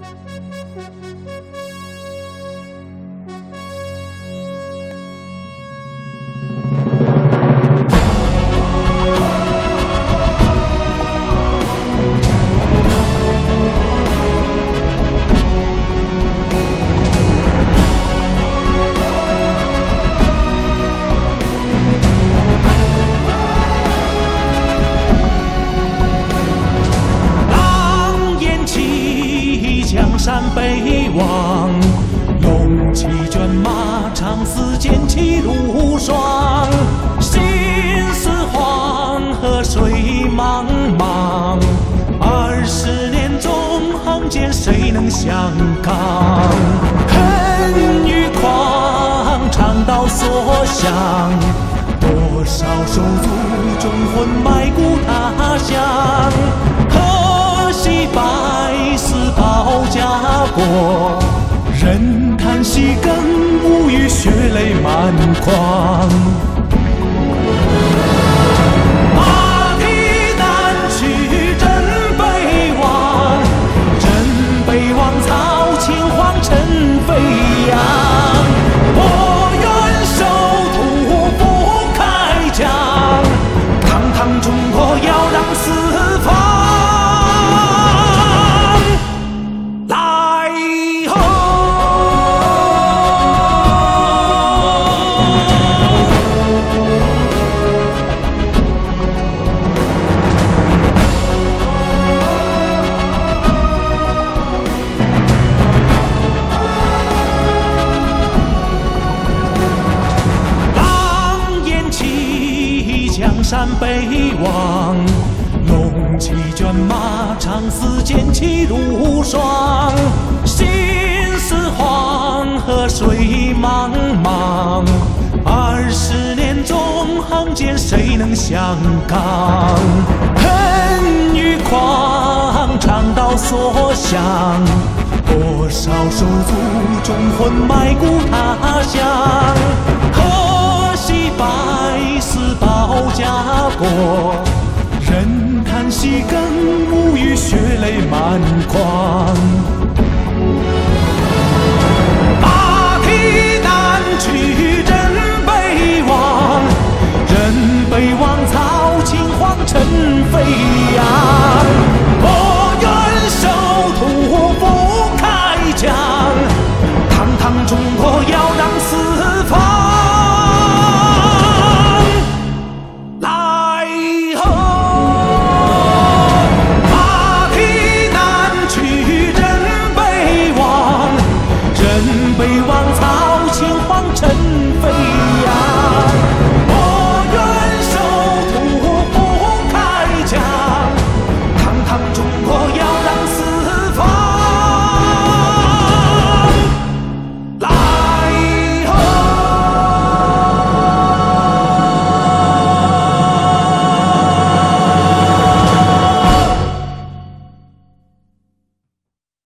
狼烟起，江山北望，龙骑卷马，长嘶剑气如霜。心似黄河水茫茫，二十年纵横间，谁能相抗？恨与狂，长刀所向。多少手足忠魂埋骨他乡，人，叹息更无语，血泪满眶。山北望，龙骑卷马，长嘶剑气如霜。心似黄河水茫茫，二十年纵横间，谁能相抗？恨与狂，长刀所向。多少手足忠魂埋骨他乡，何惜百死保家国，忍叹息更无语，血泪满眶。马蹄南去人北望，人北望草青黄尘飞扬